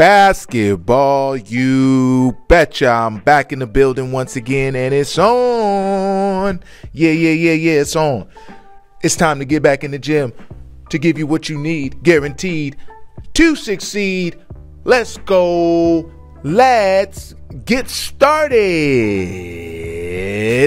basketball. You betcha. I'm back in the building once again, and it's on. Yeah, yeah, yeah, yeah, it's on. It's time to get back in the gym to give you what you need, guaranteed to succeed. Let's go. Let's get started.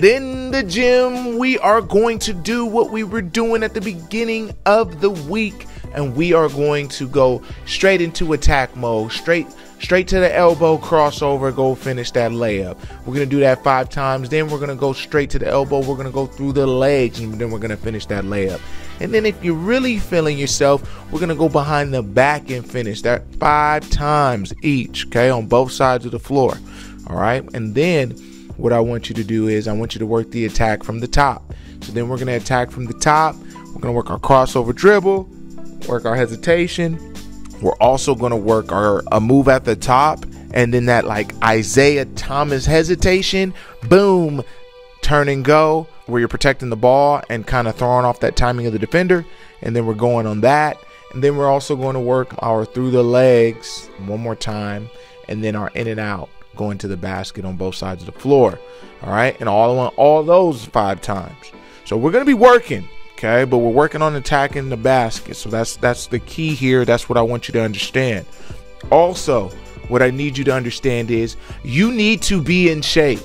In the gym, we are going to do what we were doing at the beginning of the week and we are going to go straight into attack mode, straight straight to the elbow crossover, go finish that layup. We're gonna do that five times. Then we're gonna go straight to the elbow. We're gonna go through the legs, and then we're gonna finish that layup. And then if you're really feeling yourself, we're gonna go behind the back and finish that five times each. Okay, on both sides of the floor. All right, and then what I want you to do is I want you to work the attack from the top. So then we're gonna attack from the top. We're gonna work our crossover dribble work our hesitation. We're also going to work our a move at the top and then that like Isaiah Thomas hesitation, boom, turn and go where you're protecting the ball and kind of throwing off that timing of the defender. And then we're going on that. And then we're also going to work our through the legs one more time and then our in and out going to the basket on both sides of the floor. All right. And all all those five times. So we're going to be working Okay, but we're working on attacking the basket. So that's that's the key here. That's what I want you to understand. Also, what I need you to understand is you need to be in shape.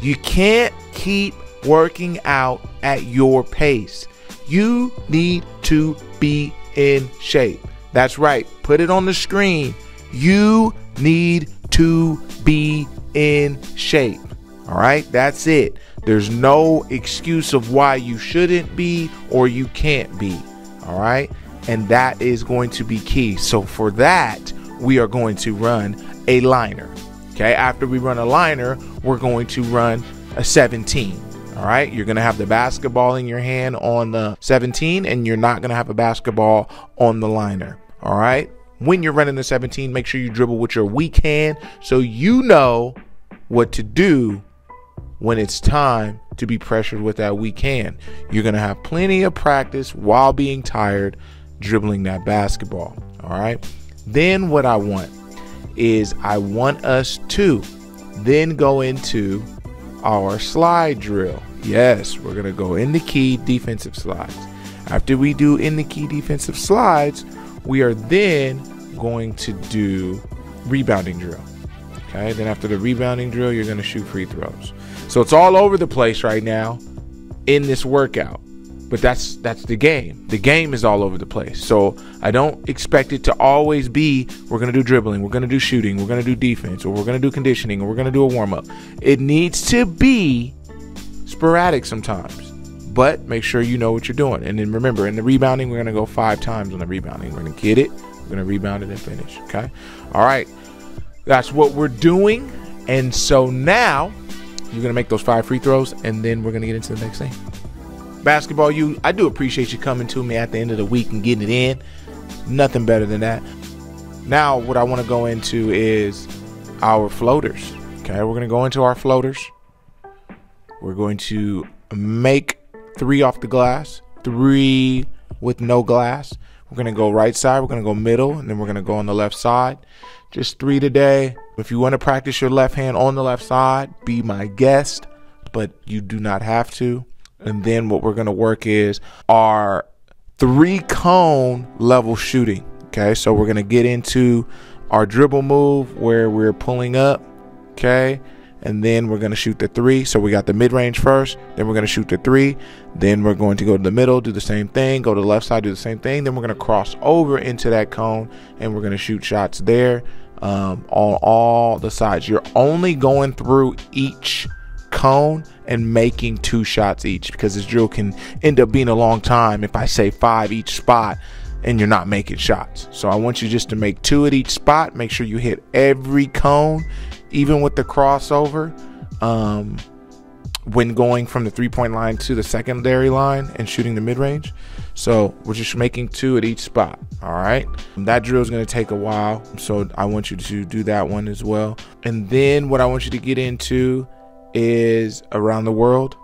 You can't keep working out at your pace. You need to be in shape. That's right. Put it on the screen. You need to be in shape. All right, that's it. There's no excuse of why you shouldn't be or you can't be. All right. And that is going to be key. So for that, we are going to run a liner. Okay. After we run a liner, we're going to run a 17. All right. You're going to have the basketball in your hand on the 17, and you're not going to have a basketball on the liner. All right. When you're running the 17, make sure you dribble with your weak hand so you know what to do when it's time to be pressured with that weak hand. You're going to have plenty of practice while being tired dribbling that basketball. All right. Then what I want is I want us to then go into our slide drill. Yes, we're going to go in the key defensive slides. After we do in the key defensive slides, we are then going to do rebounding drill. Okay, then after the rebounding drill, you're going to shoot free throws. So it's all over the place right now in this workout. But that's that's the game. The game is all over the place. So I don't expect it to always be we're going to do dribbling, we're going to do shooting, we're going to do defense, or we're going to do conditioning, or we're going to do a warm up. It needs to be sporadic sometimes. But make sure you know what you're doing. And then remember, in the rebounding, we're going to go five times on the rebounding. We're going to get it, we're going to rebound it and finish. Okay? All right. That's what we're doing. And so now you're going to make those five free throws, and then we're going to get into the next thing. Basketball U, I do appreciate you coming to me at the end of the week and getting it in. Nothing better than that. Now, what I want to go into is our floaters. Okay, we're going to go into our floaters. We're going to make three off the glass, three with no glass. We're going to go right side, we're going to go middle, and then we're going to go on the left side. Just three today. If you want to practice your left hand on the left side, be my guest, but you do not have to. And then what we're going to work is our three cone level shooting. Okay, so we're going to get into our dribble move where we're pulling up. Okay, and then we're going to shoot the three. So we got the mid range first, then we're going to shoot the three, then we're going to go to the middle, do the same thing, go to the left side, do the same thing, then we're going to cross over into that cone and we're going to shoot shots there um, on all the sides. You're only going through each cone and making two shots each because this drill can end up being a long time if I say five each spot and you're not making shots. So I want you just to make two at each spot. Make sure you hit every cone, even with the crossover. Um, when going from the three point line to the secondary line and shooting the mid range. So we're just making two at each spot. All right. That drill is going to take a while. So I want you to do that one as well. And then what I want you to get into is around the world.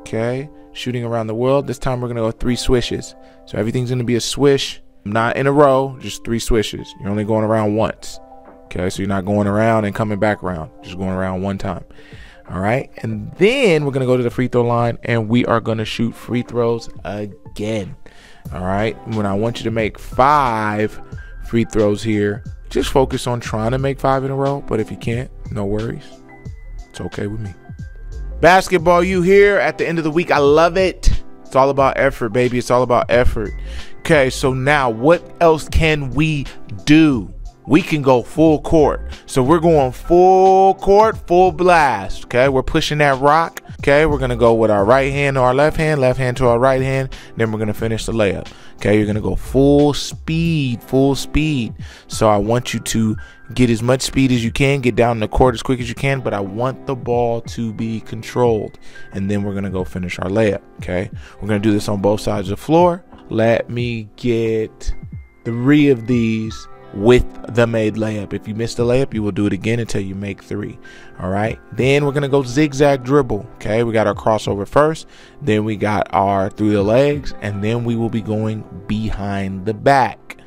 Okay. Shooting around the world. This time we're going to go three swishes. So everything's going to be a swish, not in a row, just three swishes. You're only going around once. Okay, so you're not going around and coming back around, just going around one time. All right, and then we're gonna go to the free throw line and we are gonna shoot free throws again. All right, when I want you to make five free throws here, just focus on trying to make five in a row. But if you can't, no worries, it's okay with me. Basketball U here at the end of the week. I love it. It's all about effort, baby. It's all about effort. Okay, so now what else can we do? We can go full court. So we're going full court, full blast. Okay, we're pushing that rock. Okay, we're gonna go with our right hand to our left hand, left hand to our right hand. Then we're gonna finish the layup. Okay, you're gonna go full speed, full speed. So I want you to get as much speed as you can, get down the court as quick as you can, but I want the ball to be controlled. And then we're gonna go finish our layup. Okay, we're gonna do this on both sides of the floor. Let me get three of these with the made layup. If you miss the layup, you will do it again until you make three. All right. Then we're gonna go zigzag dribble. Okay. We got our crossover first. Then we got our through the legs, and then we will be going behind the back.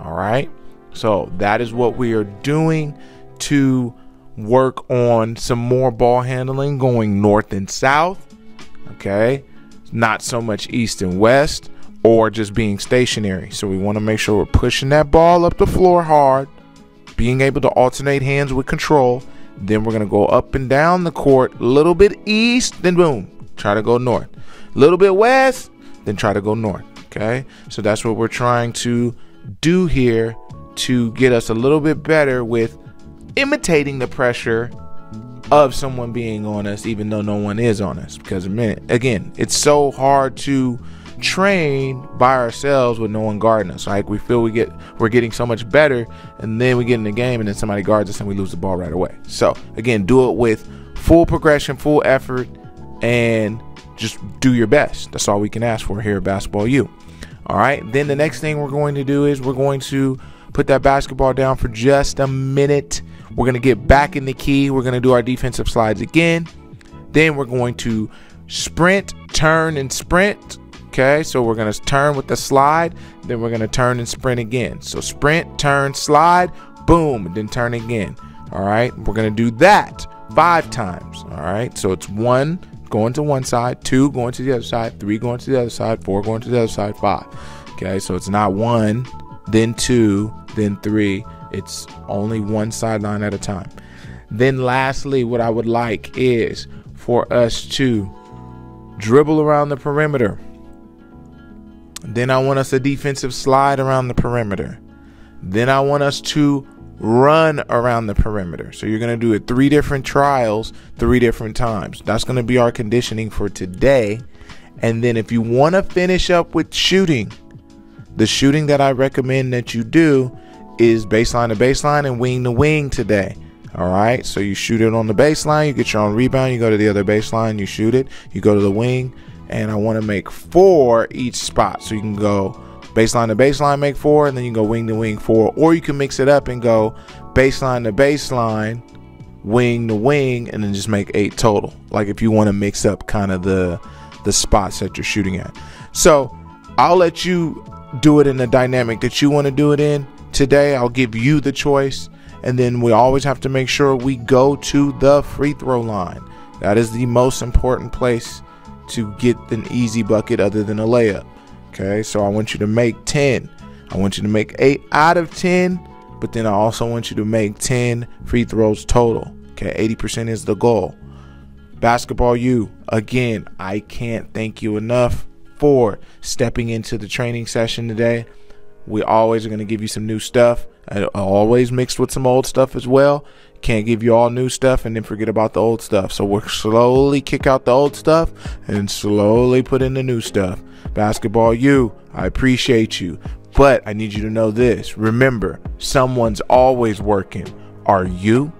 All right. So that is what we are doing to work on some more ball handling, going north and south. Okay. Not so much east and west or just being stationary. So we want to make sure we're pushing that ball up the floor hard, being able to alternate hands with control. Then we're going to go up and down the court, a little bit east, then boom, try to go north. A little bit west, then try to go north. Okay. So that's what we're trying to do here to get us a little bit better with imitating the pressure of someone being on us, even though no one is on us. Because again, it's so hard to train by ourselves with no one guarding us. Like we feel we get we're getting so much better, and then we get in the game, and then somebody guards us, and we lose the ball right away. So again, do it with full progression, full effort, and just do your best. That's all we can ask for here at Basketball U. All right. Then the next thing we're going to do is we're going to put that basketball down for just a minute. We're going to get back in the key. We're going to do our defensive slides again. Then we're going to sprint, turn, and sprint Okay, so we're gonna turn with the slide, then we're gonna turn and sprint again. So sprint, turn, slide, boom, then turn again. All right, we're gonna do that five times. All right, so it's one going to one side, two going to the other side, three going to the other side, four going to the other side, five. Okay, so it's not one, then two, then three. It's only one sideline at a time. Then, lastly, what I would like is for us to dribble around the perimeter then I want us a defensive slide around the perimeter. Then I want us to run around the perimeter. So you're going to do it three different trials, three different times. That's going to be our conditioning for today. And then if you want to finish up with shooting, the shooting that I recommend that you do is baseline to baseline and wing to wing today. All right. So you shoot it on the baseline, you get your own rebound, you go to the other baseline, you shoot it, you go to the wing, and I want to make four each spot. So you can go baseline to baseline, make four, and then you can go wing to wing four, or you can mix it up and go baseline to baseline, wing to wing, and then just make eight total. Like if you want to mix up kind of the the spots that you're shooting at. So I'll let you do it in the dynamic that you want to do it in. Today I'll give you the choice, and then we always have to make sure we go to the free throw line. That is the most important place to get an easy bucket other than a layup. Okay, so I want you to make 10. I want you to make 8 out of 10, but then I also want you to make 10 free throws total. Okay, 80% is the goal. Basketball U, again, I can't thank you enough for stepping into the training session today. We always are going to give you some new stuff. Always mixed with some old stuff as well. Can't give you all new stuff and then forget about the old stuff. So we'll slowly kick out the old stuff and slowly put in the new stuff. Basketball U, I appreciate you. But I need you to know this. Remember, someone's always working. Are you?